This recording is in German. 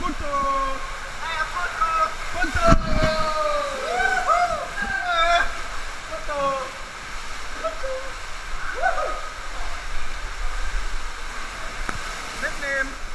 Punto! Eier Punto! Punto! Mitnehmen!